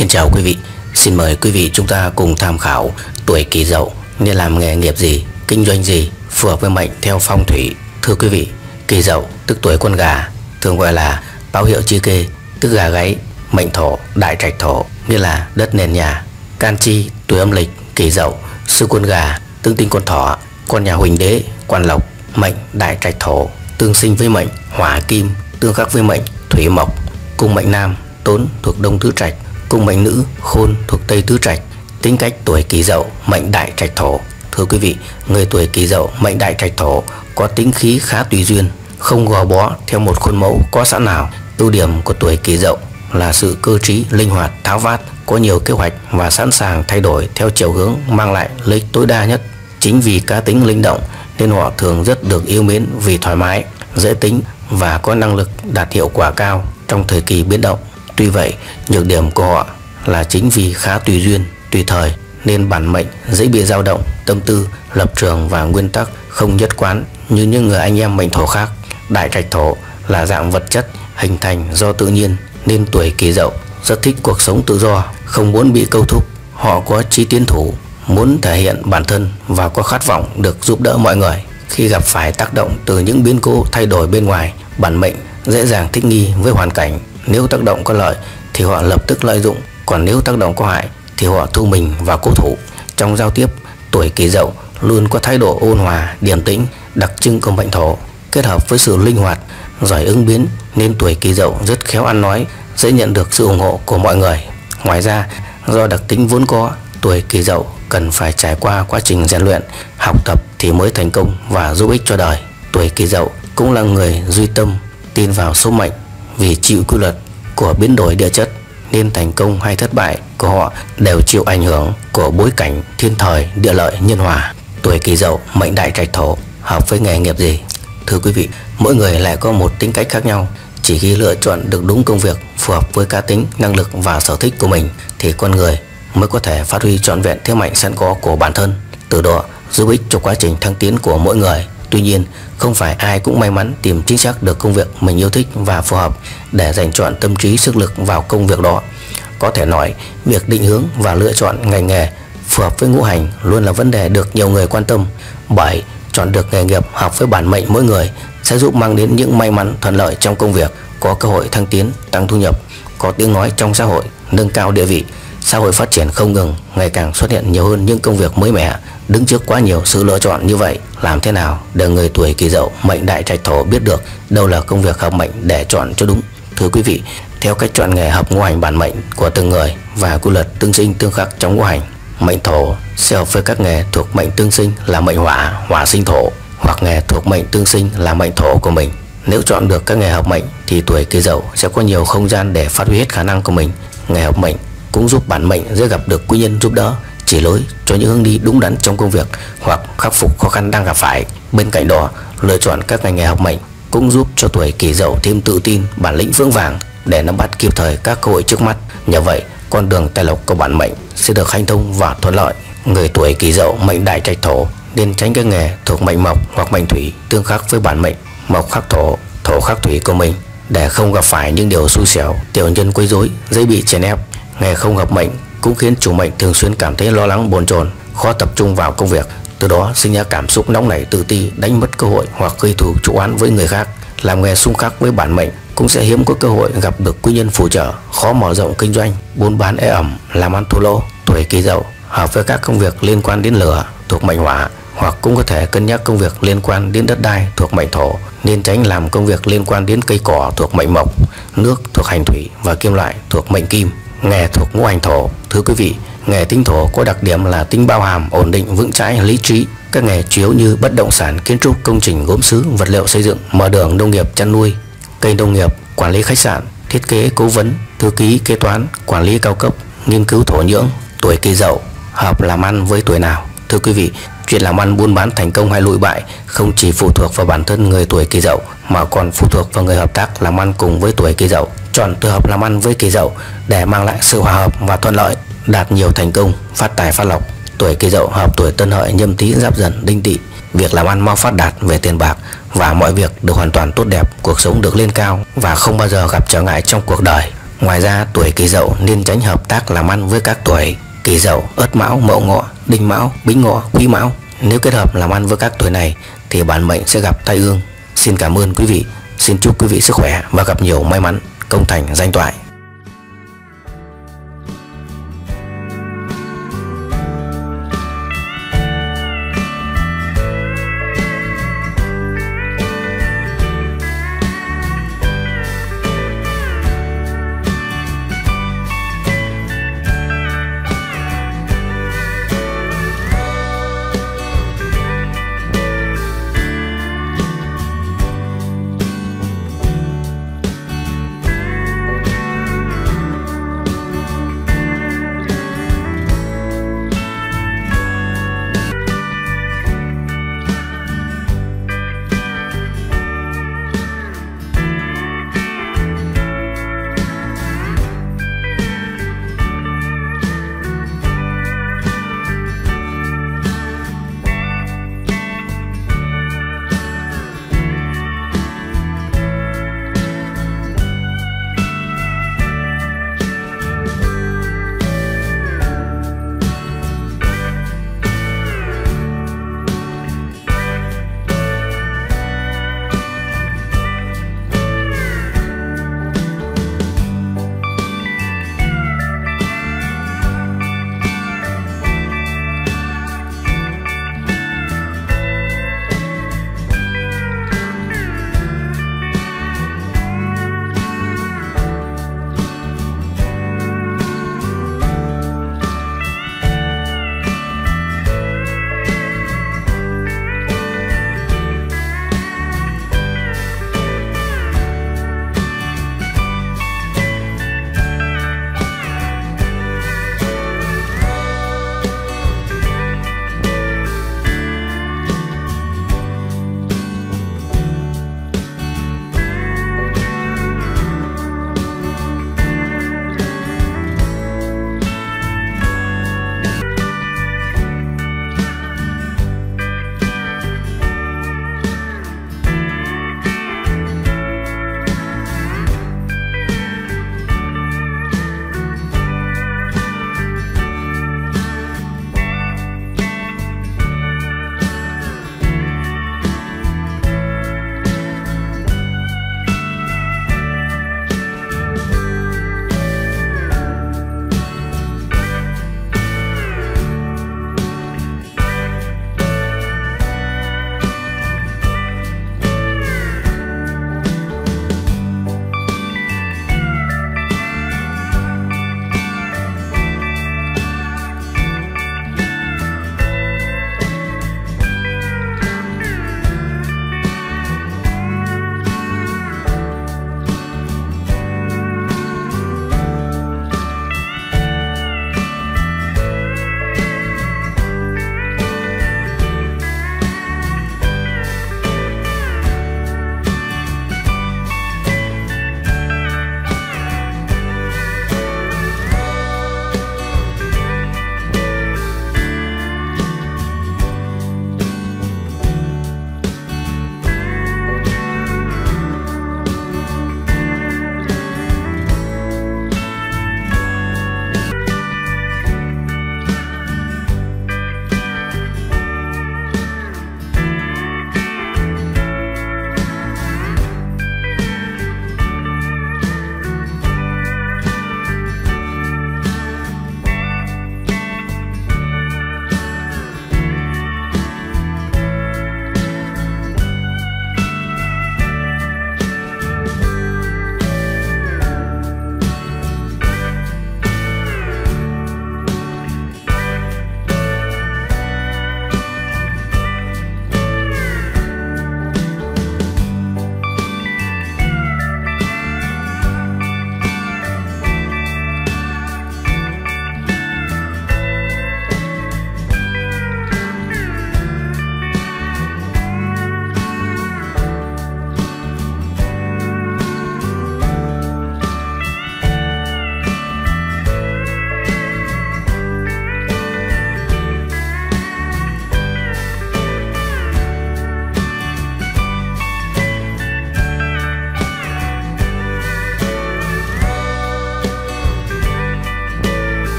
Xin chào quý vị, xin mời quý vị chúng ta cùng tham khảo tuổi kỷ dậu nên làm nghề nghiệp gì, kinh doanh gì phù hợp với mệnh theo phong thủy. Thưa quý vị, kỷ dậu tức tuổi con gà, thường gọi là báo hiệu chi kê, tức gà gáy, mệnh thổ, đại trạch thổ, như là đất nền nhà. Can chi, tuổi âm lịch, kỷ dậu, sư quân gà, tương tinh con thỏ, con nhà huỳnh đế, quan lộc, mệnh đại trạch thổ, tương sinh với mệnh hỏa kim, tương khắc với mệnh thủy mộc, cung mệnh nam, tốn thuộc đông tứ trạch, cung mệnh nữ khôn thuộc tây tứ trạch, tính cách tuổi kỷ dậu, mệnh đại trạch thổ. Thưa quý vị, người tuổi kỷ dậu, mệnh đại trạch thổ có tính khí khá tùy duyên, không gò bó theo một khuôn mẫu có sẵn nào. Ưu điểm của tuổi kỷ dậu là sự cơ trí, linh hoạt, tháo vát, có nhiều kế hoạch và sẵn sàng thay đổi theo chiều hướng mang lại lợi ích tối đa nhất. Chính vì cá tính linh động nên họ thường rất được yêu mến vì thoải mái, dễ tính và có năng lực đạt hiệu quả cao trong thời kỳ biến động. Tuy vậy, nhược điểm của họ là chính vì khá tùy duyên, tùy thời nên bản mệnh dễ bị dao động, tâm tư, lập trường và nguyên tắc không nhất quán như những người anh em mệnh thổ khác. Đại trạch thổ là dạng vật chất hình thành do tự nhiên nên tuổi kỳ dậu rất thích cuộc sống tự do, không muốn bị câu thúc. Họ có trí tiến thủ, muốn thể hiện bản thân và có khát vọng được giúp đỡ mọi người. Khi gặp phải tác động từ những biến cố thay đổi bên ngoài, bản mệnh dễ dàng thích nghi với hoàn cảnh nếu tác động có lợi thì họ lập tức lợi dụng, còn nếu tác động có hại thì họ thu mình và cố thủ. Trong giao tiếp, tuổi kỷ dậu luôn có thái độ ôn hòa, điềm tĩnh, đặc trưng của mệnh thổ, kết hợp với sự linh hoạt, giỏi ứng biến nên tuổi kỷ dậu rất khéo ăn nói, dễ nhận được sự ủng hộ của mọi người. Ngoài ra, do đặc tính vốn có, tuổi kỷ dậu cần phải trải qua quá trình rèn luyện, học tập thì mới thành công và giúp ích cho đời. Tuổi kỷ dậu cũng là người duy tâm, tin vào số mệnh vì chịu quy luật của biến đổi địa chất nên thành công hay thất bại của họ đều chịu ảnh hưởng của bối cảnh thiên thời, địa lợi, nhân hòa. Tuổi kỳ dậu, mệnh đại trạch thổ, hợp với nghề nghiệp gì? Thưa quý vị, mỗi người lại có một tính cách khác nhau. Chỉ khi lựa chọn được đúng công việc, phù hợp với cá tính, năng lực và sở thích của mình thì con người mới có thể phát huy trọn vẹn thế mạnh sẵn có của bản thân. Từ đó, giúp ích cho quá trình thăng tiến của mỗi người. Tuy nhiên, không phải ai cũng may mắn tìm chính xác được công việc mình yêu thích và phù hợp để dành chọn tâm trí sức lực vào công việc đó. Có thể nói, việc định hướng và lựa chọn ngành nghề phù hợp với ngũ hành luôn là vấn đề được nhiều người quan tâm. Bởi chọn được nghề nghiệp hợp với bản mệnh mỗi người sẽ giúp mang đến những may mắn thuận lợi trong công việc, có cơ hội thăng tiến, tăng thu nhập, có tiếng nói trong xã hội, nâng cao địa vị. Xã hội phát triển không ngừng, ngày càng xuất hiện nhiều hơn những công việc mới mẻ, đứng trước quá nhiều sự lựa chọn như vậy, làm thế nào để người tuổi kỷ dậu, mệnh đại trạch thổ biết được đâu là công việc hợp mệnh để chọn cho đúng? Thưa quý vị, theo cách chọn nghề hợp ngũ hành bản mệnh của từng người và quy luật tương sinh tương khắc trong ngũ hành, mệnh thổ sẽ hợp với các nghề thuộc mệnh tương sinh là mệnh hỏa hỏa sinh thổ, hoặc nghề thuộc mệnh tương sinh là mệnh thổ của mình. Nếu chọn được các nghề hợp mệnh thì tuổi kỷ dậu sẽ có nhiều không gian để phát huy hết khả năng của mình. Nghề hợp mệnh cũng giúp bản mệnh dễ gặp được quý nhân giúp đỡ chỉ lối cho những hướng đi đúng đắn trong công việc hoặc khắc phục khó khăn đang gặp phải. Bên cạnh đó, lựa chọn các ngành nghề học mệnh cũng giúp cho tuổi kỷ dậu thêm tự tin, bản lĩnh vững vàng để nắm bắt kịp thời các cơ hội trước mắt. Nhờ vậy, con đường tài lộc của bản mệnh sẽ được hanh thông và thuận lợi. Người tuổi kỷ dậu mệnh đại trạch thổ nên tránh các nghề thuộc mệnh mộc hoặc mệnh thủy tương khắc với bản mệnh mộc khắc thổ, thổ khắc thủy của mình để không gặp phải những điều xui xẻo, tiểu nhân quấy rối, dễ bị chèn ép. Nghề không hợp mệnh cũng khiến chủ mệnh thường xuyên cảm thấy lo lắng bồn chồn, khó tập trung vào công việc. Từ đó, sinh ra cảm xúc nóng nảy, tự ti, đánh mất cơ hội hoặc gây thù chủ án với người khác. Làm nghề xung khắc với bản mệnh cũng sẽ hiếm có cơ hội gặp được quý nhân phù trợ, khó mở rộng kinh doanh, buôn bán ế ẩm, làm ăn thua lỗ tuổi kỳ dậu, hợp với các công việc liên quan đến lửa thuộc mệnh hỏa, hoặc cũng có thể cân nhắc công việc liên quan đến đất đai thuộc mệnh thổ, nên tránh làm công việc liên quan đến cây cỏ thuộc mệnh mộc, nước thuộc hành thủy và kim loại thuộc mệnh kim nghề thuộc ngũ hành thổ. Thưa quý vị, nghề tinh thổ có đặc điểm là tinh bao hàm, ổn định, vững chãi, lý trí. Các nghề chủ yếu như bất động sản, kiến trúc, công trình, gốm sứ vật liệu xây dựng, mở đường, nông nghiệp, chăn nuôi cây nông nghiệp, quản lý khách sạn, thiết kế, cố vấn, thư ký, kế toán, quản lý cao cấp, nghiên cứu thổ nhưỡng, tuổi kỳ dậu, hợp làm ăn với tuổi nào. Thưa quý vị chuyện làm ăn buôn bán thành công hay lụi bại không chỉ phụ thuộc vào bản thân người tuổi kỳ dậu, mà còn phụ thuộc vào người hợp tác làm ăn cùng với tuổi kỳ dậu. Chọn tổ hợp làm ăn với kỳ dậu để mang lại sự hòa hợp và thuận lợi, đạt nhiều thành công, phát tài phát lộc. Tuổi kỳ dậu hợp tuổi tân hợi, nhâm tý giáp dần, đinh tỵ. Việc làm ăn mau phát đạt về tiền bạc và mọi việc được hoàn toàn tốt đẹp, cuộc sống được lên cao và không bao giờ gặp trở ngại trong cuộc đời. Ngoài ra, tuổi Kỷ Dậu nên tránh hợp tác làm ăn với các tuổi. Kỷ Dậu, Ất Mão, Mậu Ngọ, Đinh Mão, Bính Ngọ, Quý Mão. Nếu kết hợp làm ăn với các tuổi này thì bản mệnh sẽ gặp tai ương. Xin cảm ơn quý vị. Xin chúc quý vị sức khỏe và gặp nhiều may mắn, công thành danh toại.